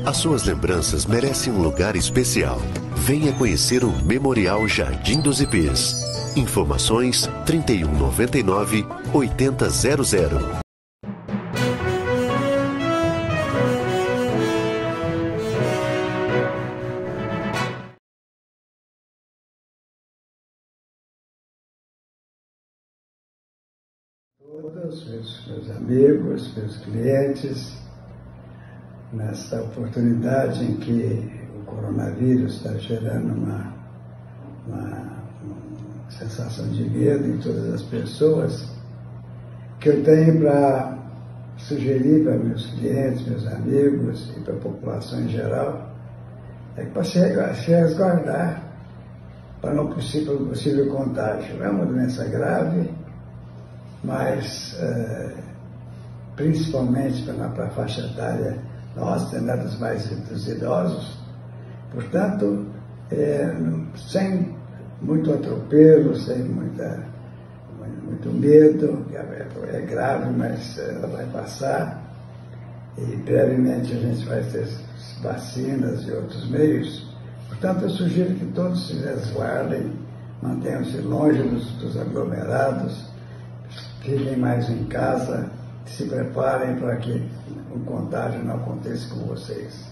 As suas lembranças merecem um lugar especial. Venha conhecer o Memorial Jardim dos Ipês. Informações 3199 8000. Todos meus, meus amigos, meus clientes, nesta oportunidade em que o coronavírus está gerando uma, uma, uma sensação de medo em todas as pessoas, que eu tenho para sugerir para meus clientes, meus amigos e para a população em geral, é para se resguardar para não possível, possível contágio. É uma doença grave, mas é, principalmente para a faixa etária nós, dos mais dos idosos. Portanto, é, sem muito atropelo, sem muita, muito medo, é, é grave, mas ela vai passar. E brevemente a gente vai ter vacinas e outros meios. Portanto, eu sugiro que todos se resguardem, mantenham-se longe dos, dos aglomerados, fiquem mais em casa, se preparem para que o contágio não aconteça com vocês.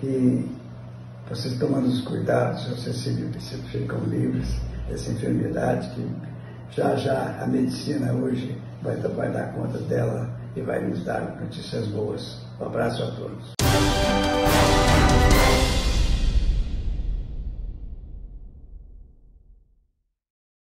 Que vocês tomando os cuidados, vocês se, ficam livres dessa enfermidade que já já a medicina hoje vai, vai dar conta dela e vai nos dar notícias boas. Um abraço a todos.